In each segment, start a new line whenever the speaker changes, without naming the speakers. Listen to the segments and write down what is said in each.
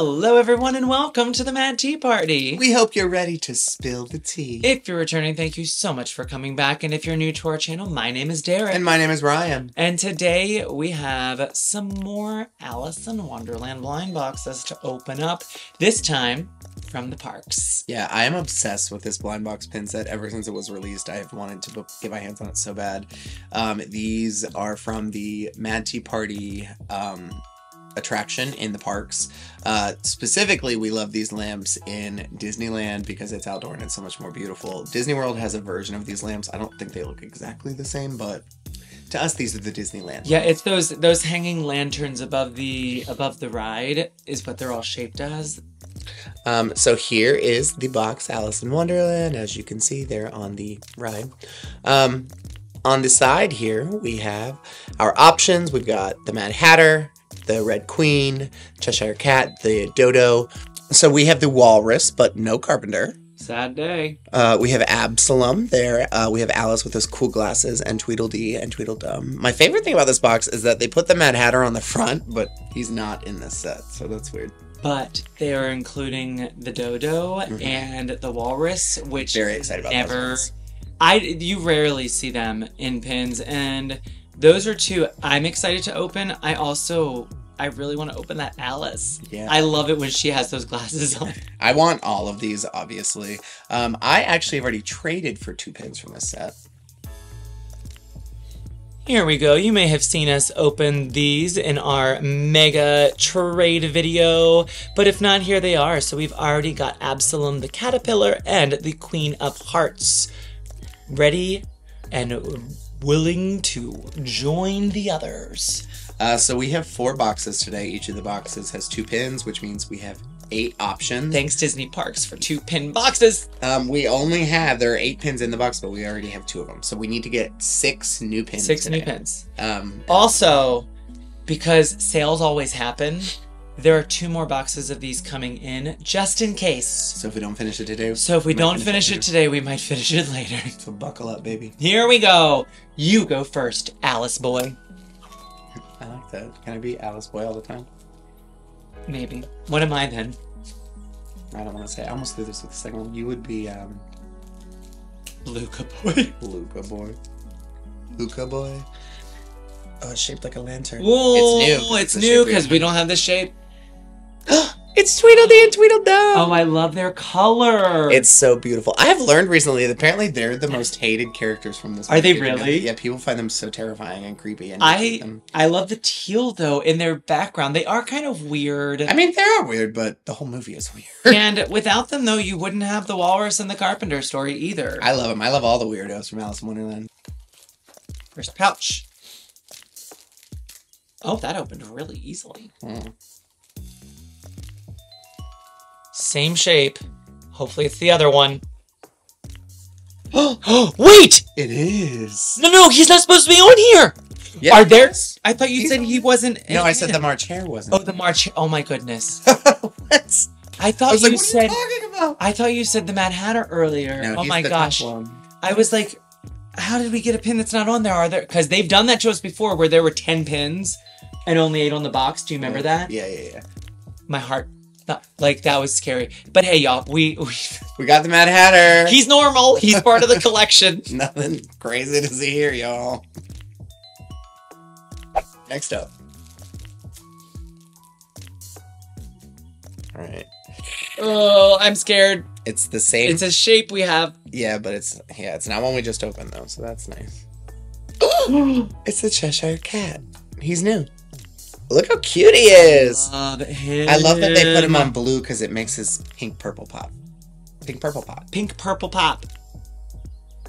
Hello, everyone, and welcome to the Mad Tea Party.
We hope you're ready to spill the tea.
if you're returning, thank you so much for coming back. And if you're new to our channel, my name is Derek.
and my name is Ryan.
And today we have some more Alice in Wonderland blind boxes to open up, this time from the parks.
Yeah, I am obsessed with this blind box pin set ever since it was released. I have wanted to get my hands on it so bad. Um, these are from the Mad Tea Party um, attraction in the parks. Uh, specifically, we love these lamps in Disneyland because it's outdoor and it's so much more beautiful. Disney World has a version of these lamps. I don't think they look exactly the same, but to us, these are the Disneyland.
Yeah, it's those those hanging lanterns above the above the ride is what they're all shaped as.
Um, so here is the box Alice in Wonderland. As you can see, they're on the ride. Um, on the side here, we have our options. We've got the Mad Hatter, the Red Queen, Cheshire Cat, the Dodo. So we have the Walrus, but no Carpenter.
Sad day.
Uh, we have Absolem there. Uh, we have Alice with those cool glasses, and Tweedledee and Tweedledum. My favorite thing about this box is that they put the Mad Hatter on the front, but he's not in this set, so that's weird.
But they are including the dodo and the walrus, which
Very excited about
never. I you rarely see them in pins, and those are two I'm excited to open. I also I really want to open that Alice.
Yeah.
I love it when she has those glasses on.
I want all of these, obviously. Um, I actually have already traded for two pins from this set.
Here we go. You may have seen us open these in our mega trade video, but if not, here they are. So we've already got Absolem the Caterpillar and the Queen of Hearts ready and willing to join the others.
Uh, so we have four boxes today. Each of the boxes has two pins, which means we have eight options.
Thanks Disney Parks for two pin boxes.
Um, we only have there are eight pins in the box, but we already have two of them. So we need to get six new pins.
Six
today.
new pins.
Um,
Also, because sales always happen, there are two more boxes of these coming in just in case.
so if we don't finish it today,
So if we
might
don't finish it
later.
today, we might finish it later.
so buckle up, baby.
Here we go. You go first, Alice boy.
I like that. Can I be Alice Boy all the time?
Maybe. What am I then?
I don't want to say. I almost threw this with the second one. You would be um,
Luca boy.
Luca Boy. Luca Boy. Oh, it's shaped like a lantern.
Whoa,
it's new.
It's
the
new because we don't have the shape.
It's Tweedledee and Tweedledum.
Oh, I love their color.
It's so beautiful. I have learned recently that apparently they're the most hated characters from this.
Are they really?
Yeah, people find them so terrifying and creepy. And
I
them.
I love the teal though in their background. They are kind of weird.
I mean, they are weird, but the whole movie is weird.
and without them though, you wouldn't have the walrus and the carpenter story either.
I love them. I love all the weirdos from Alice in Wonderland.
First pouch. Oh, that opened really easily.
Mm.
Same shape. Hopefully it's the other one. Oh, wait!
It is.
No, no, he's not supposed to be on here.
Yeah,
Are there? I thought you said he wasn't.
No, I said the March Hare wasn't.
Oh, the March. Oh my goodness.
what?
I
I
thought
was
you
like, what
said.
are you talking about?
I thought you said the Mad Hatter earlier.
No,
oh my gosh. I was like, how did we get a pin that's not on there? Are there? Because they've done that to us before, where there were ten pins and only eight on the box. Do you remember that?
Yeah, yeah, yeah.
My heart, not, like that was scary. But hey, y'all, we, we
We got the Mad Hatter.
he's normal. He's part of the collection.
Nothing crazy to see here, y'all. Next up. All right.
Oh, I'm scared.
It's the same.
It's a shape we have.
yeah, but it's yeah, it's not one we just opened though, so that's nice. it's the Cheshire Cat. He's new. Look how cute he is.
Love.
I love that they put him on blue because it makes his pink purple pop. Pink purple pop.
pink purple pop.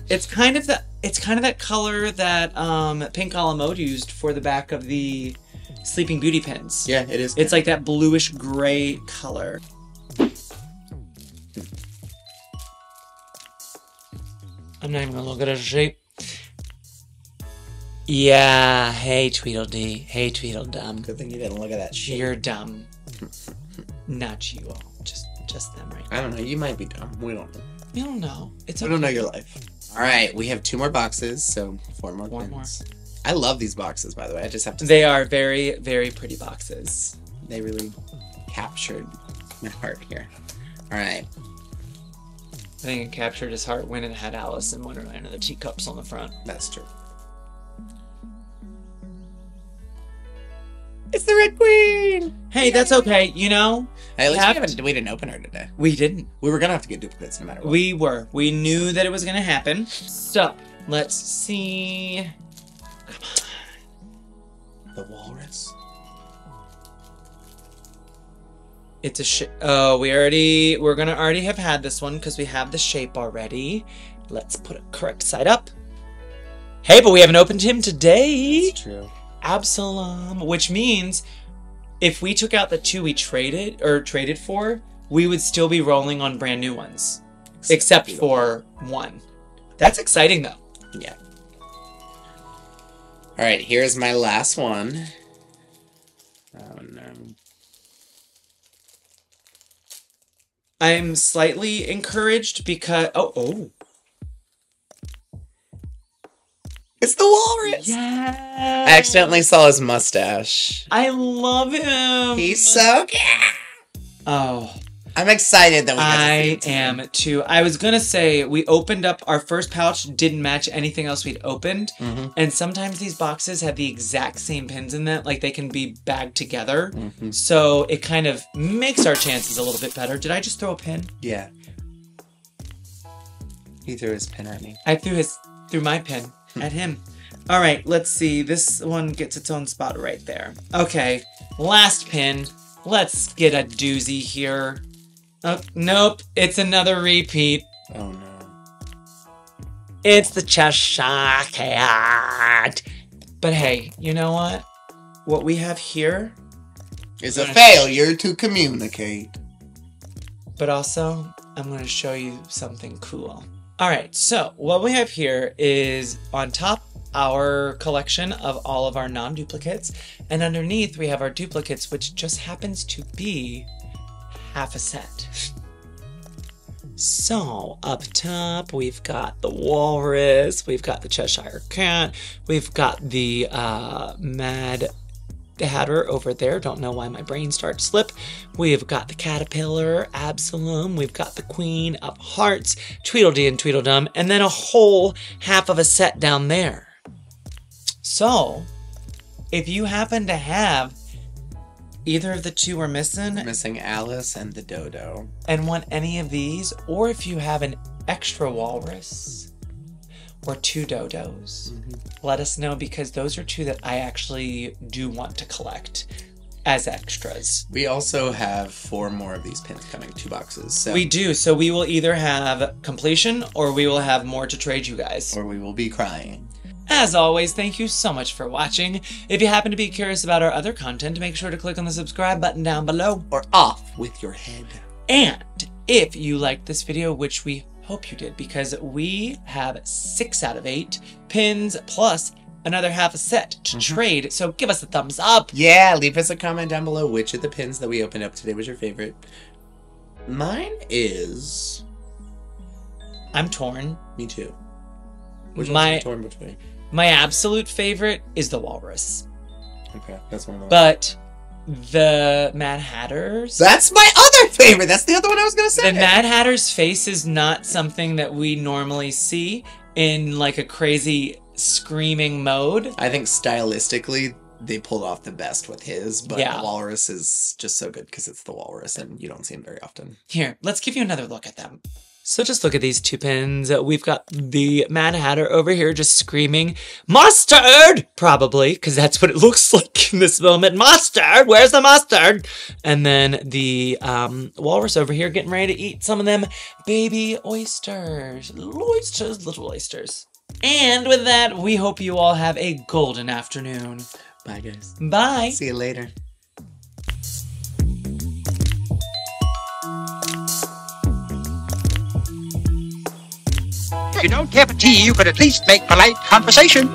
It's kind of that. It's kind of that color that um, Pink a la Mode used for the back of the Sleeping Beauty pins.
Yeah, it is.
It's like that bluish gray color. I'm not even gonna look at his shape. Yeah, hey Tweedledee, hey Tweedledum.
good thing you didn't look at that shit.
You're dumb. Not you all, just just them right now.
I don't know. You might be dumb. We don't know.
You don't know. It's
We
okay.
don't know your life. All right, we have two more boxes, so four more
One
pins. I love these boxes, by the way. I just have to.
They are very, very pretty boxes.
They really. captured my heart here. All right.
I think it captured his heart when it had Alice in Wonderland and the teacups on the front.
That's true. It's the Red Queen!
Hey, that's okay. You know,
Hey, at least we,
Have
haven't, we didn't open her today.
we didn't.
We were gonna have to get duplicates no matter what.
We were. We knew that it was going to happen. So, let's see. Come on.
The walrus.
It's a sh- Oh, we already. We're going to already have had this one because we have the shape already. Let's put it correct side up. Hey, but we haven't opened him today.
It's true.
Absolem, which means if we took out the two we traded or traded for, we would still be rolling on brand new ones, except
Beetle.
for one. That's exciting though.
Yeah. All right, here's my last one. Oh no.
I'm slightly encouraged because oh oh yeah.
I accidentally saw his mustache.
I love him.
He's so cute.
oh.
I'm excited that we got
I am too. I was gonna say we opened up our first pouch, didn't match anything else we'd opened,
Mhm.
and sometimes these boxes have the exact same pins in them, like they can be bagged together.
Mhm.
So it kind of makes our chances a little bit better. Did I just throw a pin?
Yeah. He threw his pin at me.
I threw his threw my pin at him. All right, let's see. This one gets its own spot right there. Okay, last pin. Let's get a doozy here. Oh, nope, it's another repeat.
Oh no.
It's the Cheshire Cat. But hey, you know what? What we have here is
a failure to communicate.
but also I'm going to show you something cool. All right, so what we have here is on top our collection of all of our non-duplicates, and underneath we have our duplicates, which just happens to be half a set. So up top we've got the walrus, we've got the Cheshire Cat, we've got the uh, Mad Hatter over there. Don't know why my brain starts to slip. We've got the Caterpillar, Absolem. We've got the Queen of Hearts, Tweedledee and Tweedledum, and then a whole half of a set down there. So, if you happen to have either of the two we're missing
Missing Alice and the dodo.
and want any of these, or if you have an extra walrus or two dodos, mm-hmm. let us know because those are two that I actually do want to collect as extras.
We also have four more of these pins coming, two boxes. So
We do, so we will either have completion or we will have more to trade you guys.
or we will be crying.
As always, thank you so much for watching. If you happen to be curious about our other content, make sure to click on the subscribe button down below.
Or off with your head.
And if you liked this video, which we hope you did, because we have six out of eight pins plus another half a set to mm-hmm. trade, so give us a thumbs up.
Yeah, leave us a comment down below which of the pins that we opened up today was your favorite. Mine is
I'm torn.
me too. Which
My-
one's you torn between?
My absolute favorite is the Walrus,
Okay, that's one of them.
but the Mad Hatter's.
That's my other favorite. That's the other one I was gonna say.
The Mad Hatter's face is not something that we normally see in like a crazy screaming mode.
I think stylistically they pulled off the best with his, but
Yeah.
the walrus is just so good because it's the walrus and you don't see him very often.
Here, let's give you another look at them. So just look at these two pins. Uh, We've got the Mad Hatter over here just screaming, Mustard! Probably, because that's what it looks like in this moment. Mustard! Where's the mustard? And then the um, walrus over here getting ready to eat some of them baby oysters. Little oysters, little oysters. And with that, we hope you all have a golden afternoon.
Bye guys.
Bye!
See you later.
If you don't care for tea, you could at least make polite conversation.